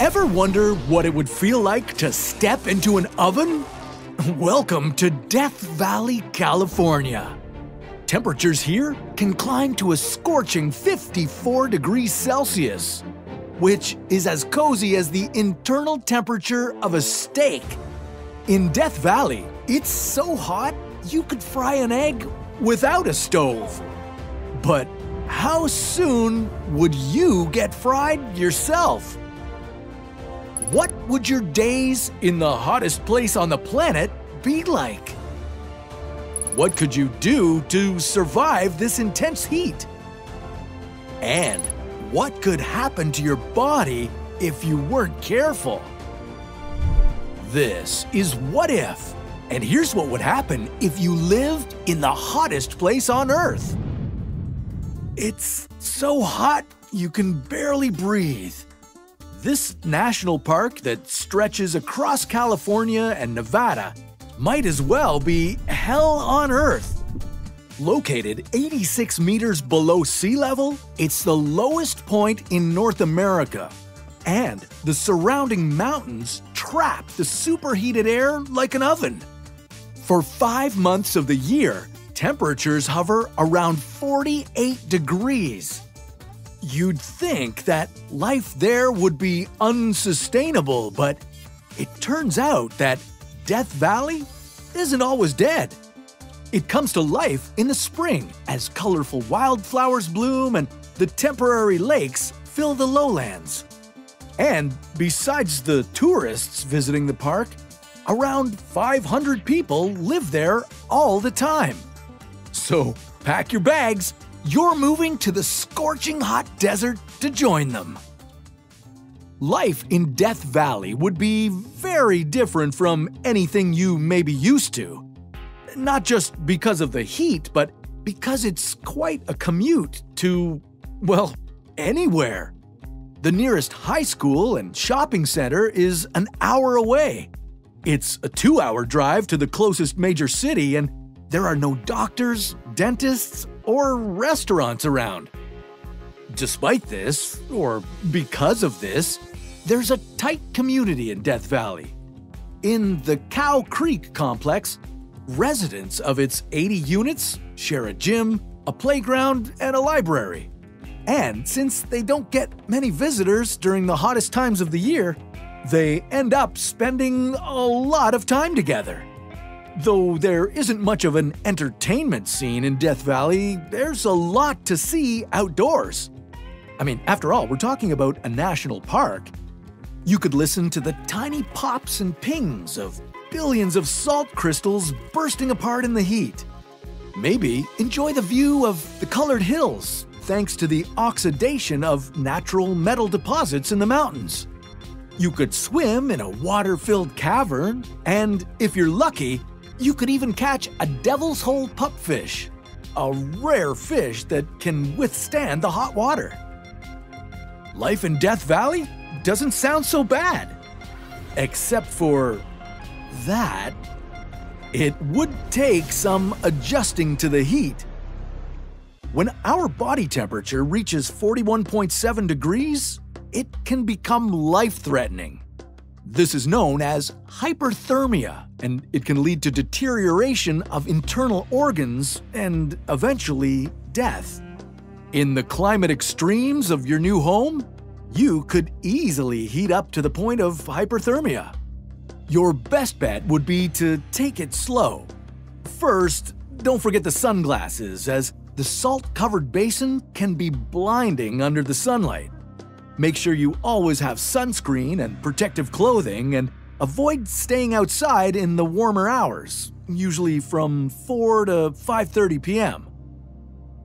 Ever wonder what it would feel like to step into an oven? Welcome to Death Valley, California. Temperatures here can climb to a scorching 54 degrees Celsius, which is as cozy as the internal temperature of a steak. In Death Valley, it's so hot you could fry an egg without a stove. But how soon would you get fried yourself? What would your days in the hottest place on the planet be like? What could you do to survive this intense heat? And what could happen to your body if you weren't careful? This is What If, and here's what would happen if you lived in the hottest place on Earth. It's so hot you can barely breathe. This national park that stretches across California and Nevada might as well be hell on Earth. Located 86 meters below sea level, it's the lowest point in North America. And the surrounding mountains trap the superheated air like an oven. For five months of the year, temperatures hover around 48 degrees. You'd think that life there would be unsustainable, but it turns out that Death Valley isn't always dead. It comes to life in the spring as colorful wildflowers bloom and the temporary lakes fill the lowlands. And besides the tourists visiting the park, around 500 people live there all the time. So pack your bags, you're moving to the scorching hot desert to join them. Life in Death Valley would be very different from anything you may be used to. Not just because of the heat, but because it's quite a commute to, well, anywhere. The nearest high school and shopping center is an hour away. It's a two hour drive to the closest major city, and there are no doctors, dentists, or restaurants around. Despite this, or because of this, there's a tight community in Death Valley. In the Cow Creek complex, residents of its 80 units share a gym, a playground, and a library. And since they don't get many visitors during the hottest times of the year, they end up spending a lot of time together. Though there isn't much of an entertainment scene in Death Valley, there's a lot to see outdoors. I mean, after all, we're talking about a national park. You could listen to the tiny pops and pings of billions of salt crystals bursting apart in the heat. Maybe enjoy the view of the colored hills thanks to the oxidation of natural metal deposits in the mountains. You could swim in a water filled cavern, and if you're lucky, you could even catch a devil's hole pupfish, a rare fish that can withstand the hot water. Life in Death Valley doesn't sound so bad. Except for that, it would take some adjusting to the heat. When our body temperature reaches 41.7 degrees, it can become life threatening. This is known as hyperthermia, and it can lead to deterioration of internal organs and eventually death. In the climate extremes of your new home, you could easily heat up to the point of hyperthermia. Your best bet would be to take it slow. First, don't forget the sunglasses, as the salt covered basin can be blinding under the sunlight. Make sure you always have sunscreen and protective clothing and avoid staying outside in the warmer hours, usually from 4 to 5:30 p.m.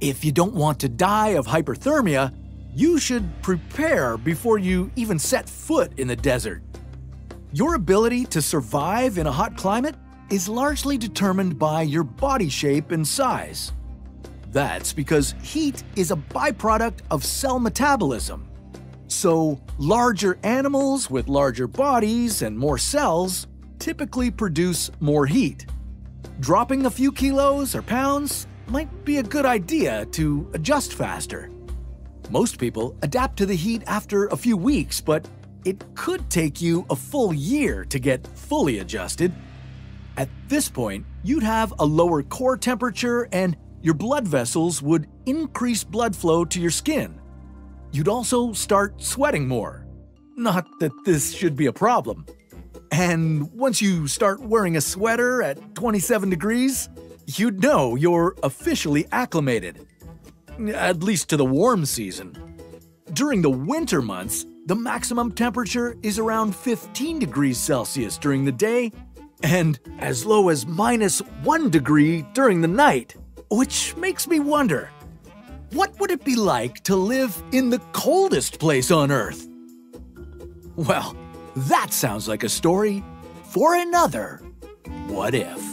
If you don't want to die of hyperthermia, you should prepare before you even set foot in the desert. Your ability to survive in a hot climate is largely determined by your body shape and size. That's because heat is a byproduct of cell metabolism. So, larger animals with larger bodies and more cells typically produce more heat. Dropping a few kilos or pounds might be a good idea to adjust faster. Most people adapt to the heat after a few weeks, but it could take you a full year to get fully adjusted. At this point, you'd have a lower core temperature and your blood vessels would increase blood flow to your skin. You'd also start sweating more. Not that this should be a problem. And once you start wearing a sweater at 27 degrees, you'd know you're officially acclimated. At least to the warm season. During the winter months, the maximum temperature is around 15 degrees Celsius during the day and as low as minus 1 degree during the night. Which makes me wonder what would it be like to live in the coldest place on Earth? Well, that sounds like a story for another What If.